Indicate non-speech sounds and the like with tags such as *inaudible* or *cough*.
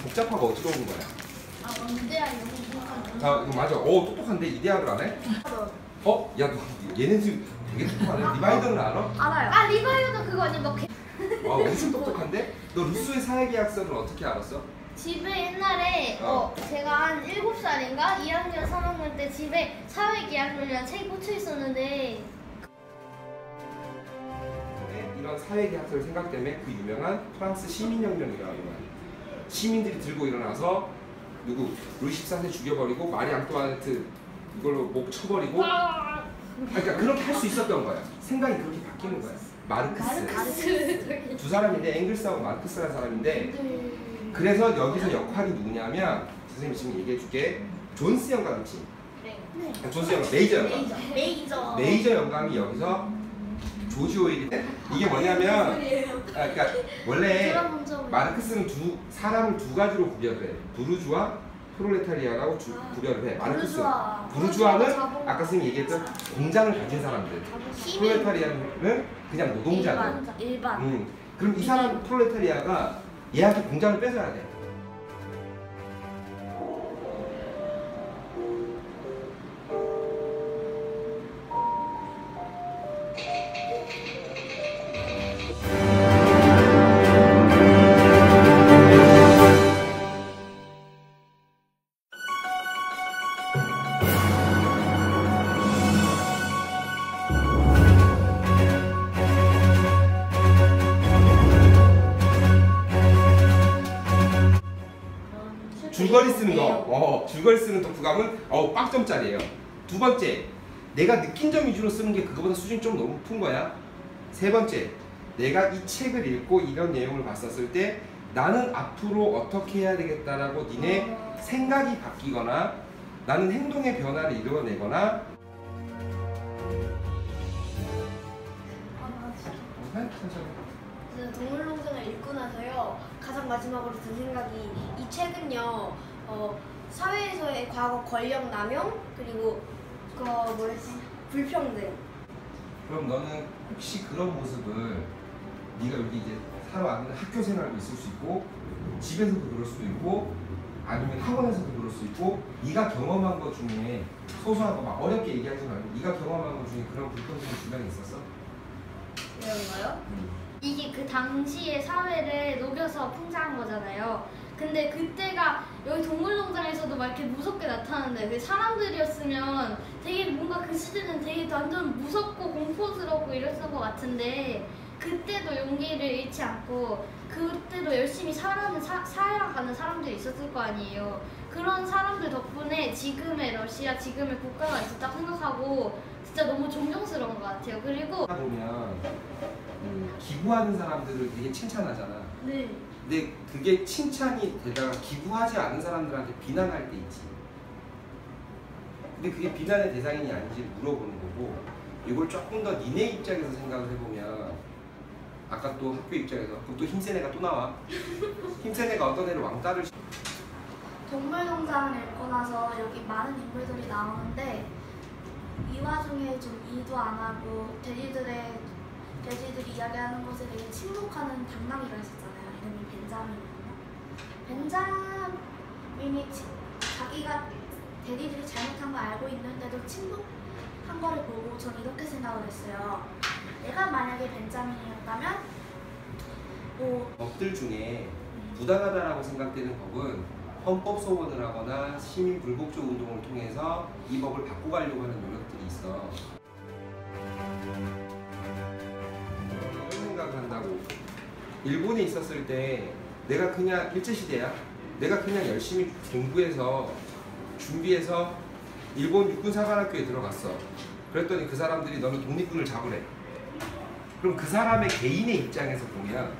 아빠 어떻게 오는 거야? 아, 이거 못하는 자 이거 맞아. 어 똑똑한데 이데아를 안 해? 어? 야 너 얘네 지금 되게 똑똑하네. 리바이더는 알아? 알아요. 아, 리바이어도 그거 아니 뭐 개- 와 엄청 똑똑한데? 너 루소의 사회계약서를 어떻게 알았어? 집에 옛날에 어. 어, 제가 한 7살인가 2학년 3학년 때 집에 사회계약서라는 책이 꽂혀 있었는데 네, 이런 사회계약서를 생각 때문에 그 유명한 프랑스 시민혁명이라는 거야. 시민들이 들고 일어나서 누구 루이 14세 죽여버리고 마리 앙뚜아네트 이걸로 목 쳐버리고 아, 그러니까 그렇게 할 수 있었던 거야. 생각이 그렇게 바뀌는 거야. 마르크스. 두 사람인데 엥겔스하고 마르크스라는 사람인데 그래서 여기서 역할이 누구냐면 선생님이 지금 얘기해 줄게. 존스 영감 있지? 네. 아, 존스 영감 메이저 영감. 메이저. 메이저. 메이저 영감이 여기서 조지 오웰이 이게 뭐냐면 아, 그러니까 원래 마르크스는 두 사람을 두 가지로 구별을 해. 부르주아, 프롤레타리아라고 주- 구별을 해. 마르크스. 부르주아. 부르주아는. 아까 선생님이 얘기했던 공장을 가진 사람들. 프롤레타리아는 그냥 노동자들. 일반. 일반. 음. 그럼 이 사람 프롤레타리아가 얘한테 공장을 뺏어야 돼. 줄거리 쓰는 거, 어, 줄거리 쓰는 독후감은 어, 빵점짜리예요. 두 번째, 내가 느낀 점 위주로 쓰는 게 그거보다 수준이 좀 너무 높은 거야. 세 번째, 내가 이 책을 읽고 이런 내용을 봤었을 때 나는 앞으로 어떻게 해야 되겠다라고 니네 생각이 바뀌거나 나는 행동의 변화를 이루어내거나 네? 그 동물농장을 읽고 나서요 가장 마지막으로 든 생각이 이 책은요 어, 사회에서의 과거 권력 남용 그리고 그 뭐랬지 불평등 그럼 너는 혹시 그런 모습을 네가 여기 이제 살아왔는데 학교 생활도 있을 수 있고 집에서도 그럴 수도 있고 아니면 학원에서도 그럴 수 있고 네가 경험한 것 중에 소소한 거 막 어렵게 얘기하지 말고 네가 경험한 것 중에 그런 불평등이 주변에 있었어? 이런가요? 이게 그 당시의 사회를 녹여서 풍자한 거잖아요. 근데 그때가 여기 동물농장에서도 막 이렇게 무섭게 나타나는데 그 사람들이었으면 되게 뭔가 그 시대는 되게 완전 무섭고 공포스럽고 이랬던 것 같은데 그때도 용기를 잃지 않고 그때도 열심히 살아는 사, 살아가는 사람들이 있었을 거 아니에요. 그런 사람들 덕분에 지금의 러시아, 지금의 국가가 있었다 생각하고 진짜 너무 존경스러운 것 같아요. 그리고 보면 음, 기부하는 사람들을 되게 칭찬하잖아 네. 근데 그게 칭찬이 되다가 기부하지 않은 사람들한테 비난할 때 있지 근데 그게 비난의 대상이니 아닌지 물어보는 거고 이걸 조금 더 니네 입장에서 생각을 해보면 아까 또 학교 입장에서 그럼 또 힘센 애가 또 나와 *laughs* 힘센 애가 어떤 애를 왕따를 시- 동물농장을 읽고 나서 여기 많은 인물들이 나오는데 이 와중에 좀 일도 안 하고 돼지들의 돼지들이 이야기하는 것에 대해 침묵하는 당나귀가 있었잖아요. 이름이 벤자민이었나? 벤자민이 치- 자기가 돼지들이 잘못한 거 알고 있는데도 침묵한 거를 보고 전 이렇게 생각을 했어요. 내가 만약에 벤자민이었다면 뭐 법들 중에 부당하다라고 생각되는 법은 헌법 소원을 하거나 시민 불복종 운동을 통해서 이 법을 바꿔가려고 하는 노력들이 있어. 생각을 한다고. 일본에 있었을 때 내가 그냥 일제시대야. 내가 그냥 열심히 공부해서 준비해서 일본 육군 사관학교에 들어갔어. 그랬더니 그 사람들이 너는 독립군을 잡으래. 그럼 그 사람의 개인의 입장에서 보면